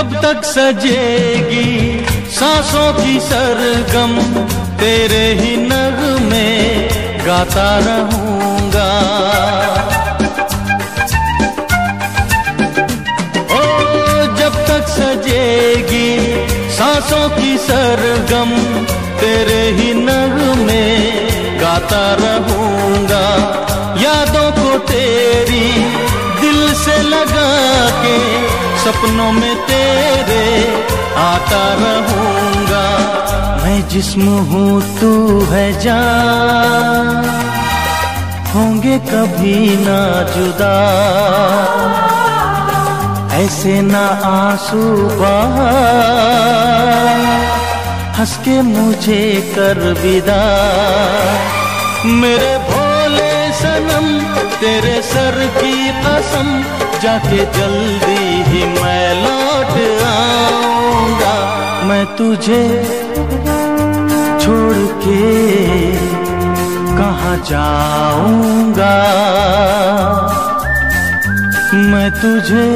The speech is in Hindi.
जब तक सजेगी सांसों की सरगम, तेरे ही नग में गाता रहूँगा। ओ, जब तक सजेगी सांसों की सरगम, तेरे ही नग में गाता रहूँगा। यादों को तेरी दिल से लगा के सपनों में तेरे आता रहूँगा। मैं जिस्म हूँ, तू है जान। होंगे कभी ना जुदा। ऐसे ना आँसू हंस के मुझे कर विदा। मेरे भोले सनम, तेरे सर की कसम, जाके जल्दी ही मैं लौट आऊँगा। मैं तुझे छोड़ के कहाँ जाऊँगा? मैं तुझे